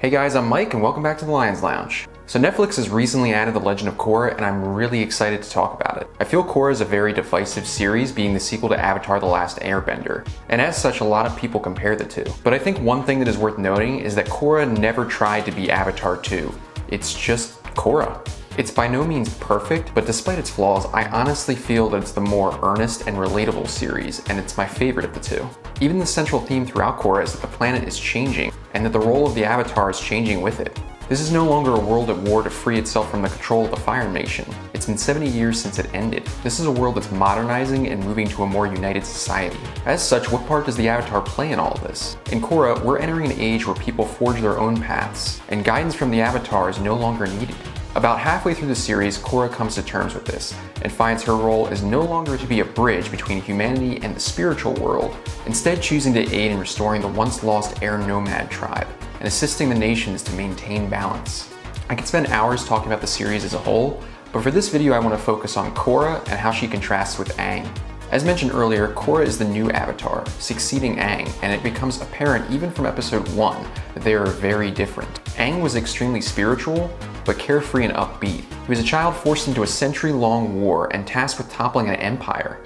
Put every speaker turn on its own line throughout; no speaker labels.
Hey guys, I'm Mike and welcome back to the Lions Lounge. So Netflix has recently added The Legend of Korra and I'm really excited to talk about it. I feel Korra is a very divisive series being the sequel to Avatar The Last Airbender, and as such a lot of people compare the two. But I think one thing that is worth noting is that Korra never tried to be Avatar 2. It's just Korra. It's by no means perfect, but despite its flaws, I honestly feel that it's the more earnest and relatable series, and it's my favorite of the two. Even the central theme throughout Korra is that the planet is changing, and that the role of the Avatar is changing with it. This is no longer a world at war to free itself from the control of the Fire Nation. It's been 70 years since it ended. This is a world that's modernizing and moving to a more united society. As such, what part does the Avatar play in all this? In Korra, we're entering an age where people forge their own paths, and guidance from the Avatar is no longer needed. About halfway through the series, Korra comes to terms with this and finds her role is no longer to be a bridge between humanity and the spiritual world, instead choosing to aid in restoring the once lost air nomad tribe and assisting the nations to maintain balance. I could spend hours talking about the series as a whole, but for this video I want to focus on Korra and how she contrasts with Aang. As mentioned earlier, Korra is the new avatar, succeeding Aang, and it becomes apparent even from episode 1 that they are very different. Aang was extremely spiritual, but carefree and upbeat. He was a child forced into a century long war and tasked with toppling an empire.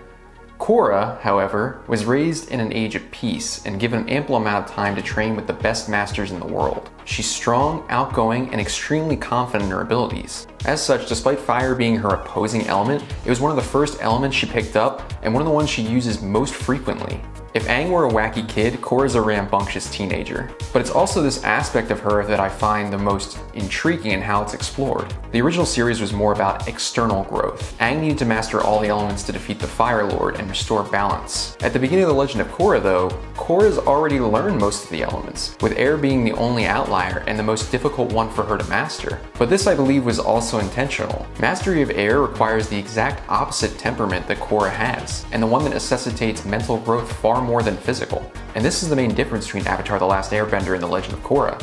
Korra, however, was raised in an age of peace and given ample amount of time to train with the best masters in the world. She's strong, outgoing, and extremely confident in her abilities. As such, despite fire being her opposing element, it was one of the first elements she picked up and one of the ones she uses most frequently. If Aang were a wacky kid, Korra's a rambunctious teenager. But it's also this aspect of her that I find the most intriguing in how it's explored. The original series was more about external growth. Aang needed to master all the elements to defeat the Fire Lord and restore balance. At the beginning of The Legend of Korra though, Korra's already learned most of the elements, with air being the only outlier and the most difficult one for her to master. But this I believe was also intentional. Mastery of air requires the exact opposite temperament that Korra has, and the one that necessitates mental growth far more than physical. And this is the main difference between Avatar The Last Airbender and The Legend of Korra.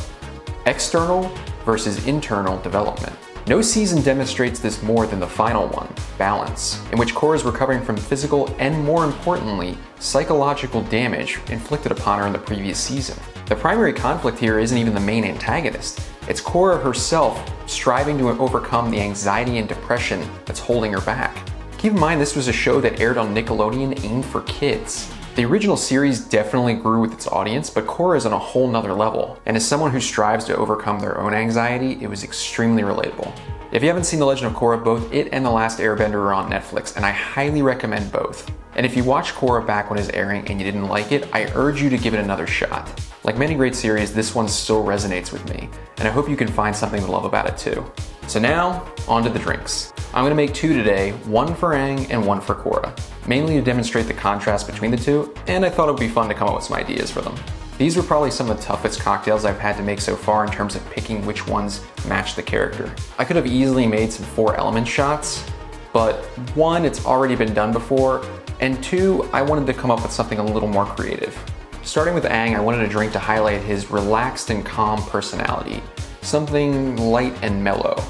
External versus internal development. No season demonstrates this more than the final one, Balance, in which Korra is recovering from physical and, more importantly, psychological damage inflicted upon her in the previous season. The primary conflict here isn't even the main antagonist. It's Korra herself striving to overcome the anxiety and depression that's holding her back. Keep in mind this was a show that aired on Nickelodeon aimed for kids. The original series definitely grew with its audience, but Korra is on a whole nother level. And as someone who strives to overcome their own anxiety, it was extremely relatable. If you haven't seen The Legend of Korra, both it and The Last Airbender are on Netflix, and I highly recommend both. And if you watched Korra back when it was airing and you didn't like it, I urge you to give it another shot. Like many great series, this one still resonates with me, and I hope you can find something to love about it too. So now, on to the drinks. I'm gonna make two today, one for Aang and one for Korra, mainly to demonstrate the contrast between the two, and I thought it would be fun to come up with some ideas for them. These were probably some of the toughest cocktails I've had to make so far in terms of picking which ones match the character. I could have easily made some four element shots, but one, it's already been done before, and two, I wanted to come up with something a little more creative. Starting with Aang, I wanted a drink to highlight his relaxed and calm personality, something light and mellow.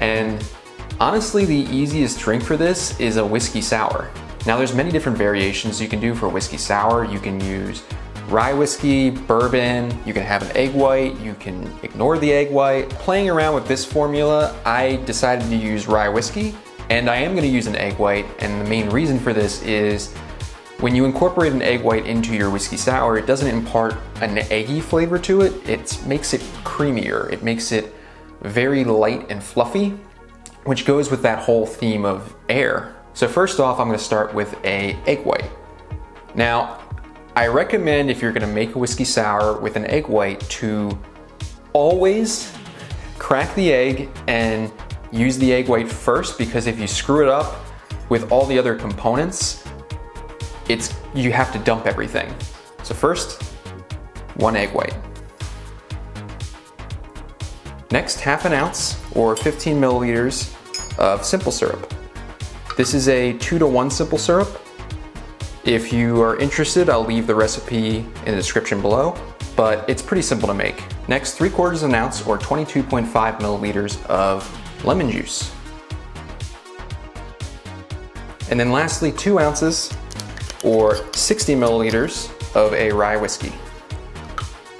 And Honestly, the easiest drink for this is a whiskey sour. Now there's many different variations you can do for whiskey sour. You can use rye whiskey, bourbon, you can have an egg white, you can ignore the egg white. Playing around with this formula, I decided to use rye whiskey and I am gonna use an egg white and the main reason for this is when you incorporate an egg white into your whiskey sour, it doesn't impart an eggy flavor to it, it makes it creamier, it makes it very light and fluffy which goes with that whole theme of air. So first off, I'm gonna start with a egg white. Now, I recommend if you're gonna make a whiskey sour with an egg white to always crack the egg and use the egg white first because if you screw it up with all the other components, it's you have to dump everything. So first, one egg white. Next, half an ounce or 15 milliliters of simple syrup. This is a two to one simple syrup. If you are interested, I'll leave the recipe in the description below, but it's pretty simple to make. Next, three quarters of an ounce or 22.5 milliliters of lemon juice. And then lastly, two ounces or 60 milliliters of a rye whiskey.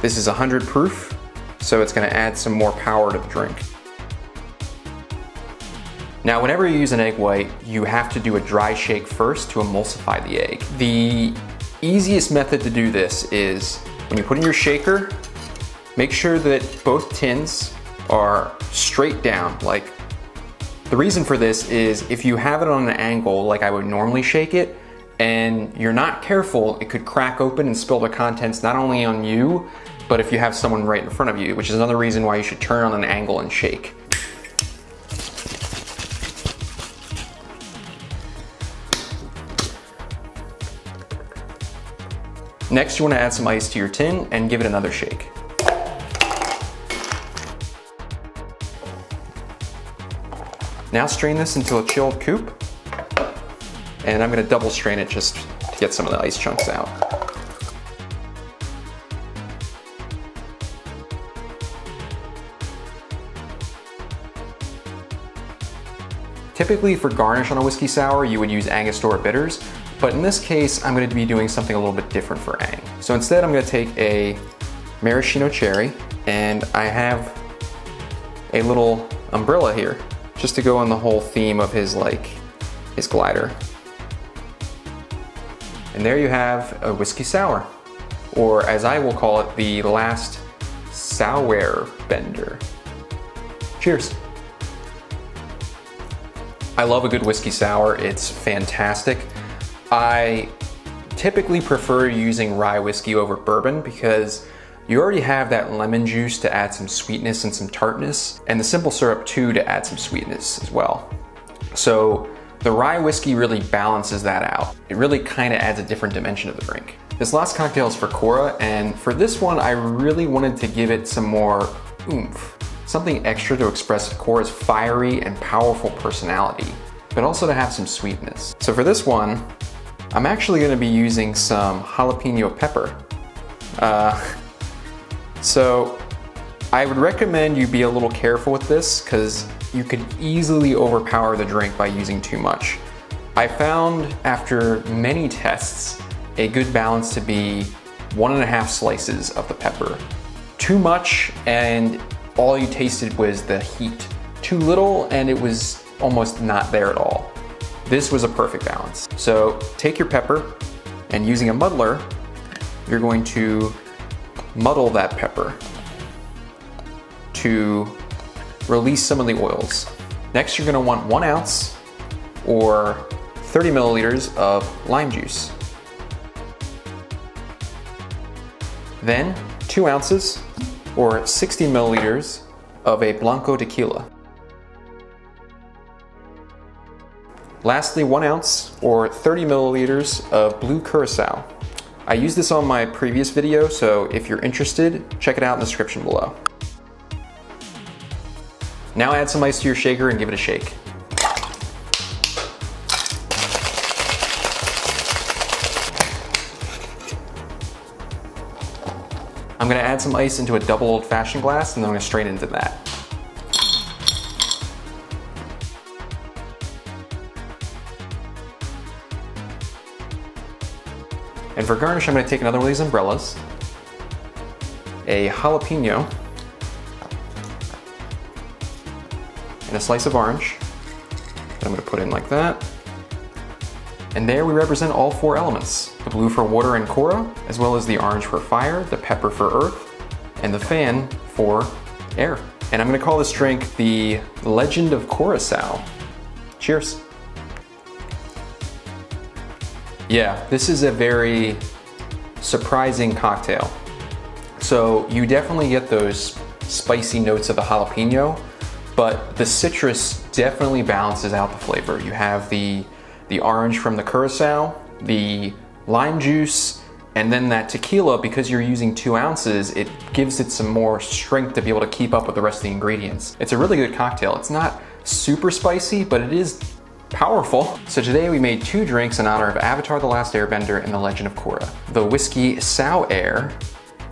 This is 100 proof, So it's gonna add some more power to the drink. Now, whenever you use an egg white, you have to do a dry shake first to emulsify the egg. The easiest method to do this is when you put in your shaker, make sure that both tins are straight down. Like, the reason for this is if you have it on an angle like I would normally shake it, and you're not careful, it could crack open and spill the contents not only on you, but if you have someone right in front of you, which is another reason why you should turn on an angle and shake. Next, you wanna add some ice to your tin and give it another shake. Now strain this into a chilled coupe. And I'm gonna double strain it just to get some of the ice chunks out. Typically for garnish on a whiskey sour, you would use Angostura bitters, but in this case, I'm gonna be doing something a little bit different for Aang. So instead, I'm gonna take a maraschino cherry, and I have a little umbrella here, just to go on the whole theme of his like, his glider. And there you have a whiskey sour, or as I will call it, the last sour bender. Cheers. I love a good whiskey sour, it's fantastic. I typically prefer using rye whiskey over bourbon because you already have that lemon juice to add some sweetness and some tartness, and the simple syrup too to add some sweetness as well. So the rye whiskey really balances that out. It really kind of adds a different dimension to the drink. This last cocktail is for Korra, and for this one, I really wanted to give it some more oomph something extra to express Korra's fiery and powerful personality, but also to have some sweetness. So for this one, I'm actually gonna be using some jalapeno pepper. Uh, so I would recommend you be a little careful with this because you could easily overpower the drink by using too much. I found after many tests a good balance to be one and a half slices of the pepper. Too much and all you tasted was the heat. Too little and it was almost not there at all. This was a perfect balance. So take your pepper and using a muddler, you're going to muddle that pepper to release some of the oils. Next, you're gonna want one ounce or 30 milliliters of lime juice. Then two ounces or 60 milliliters of a Blanco tequila. Lastly, one ounce or 30 milliliters of blue curacao. I used this on my previous video, so if you're interested, check it out in the description below. Now add some ice to your shaker and give it a shake. I'm gonna add some ice into a double old fashioned glass and then I'm gonna strain into that. And for garnish, I'm gonna take another one of these umbrellas, a jalapeno, and a slice of orange that I'm gonna put in like that. And there we represent all four elements. The blue for water and Korra, as well as the orange for fire, the pepper for earth, and the fan for air. And I'm gonna call this drink the Legend of Korracao. Cheers. Yeah, this is a very surprising cocktail. So you definitely get those spicy notes of the jalapeno, but the citrus definitely balances out the flavor. You have the the orange from the curacao, the lime juice, and then that tequila, because you're using two ounces, it gives it some more strength to be able to keep up with the rest of the ingredients. It's a really good cocktail. It's not super spicy, but it is powerful. So today we made two drinks in honor of Avatar The Last Airbender and The Legend of Korra. The whiskey Sour Air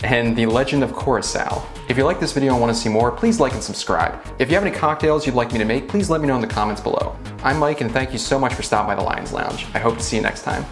and The Legend of Korracao. If you like this video and want to see more, please like and subscribe. If you have any cocktails you'd like me to make, please let me know in the comments below. I'm Mike and thank you so much for stopping by the Lions Lounge. I hope to see you next time.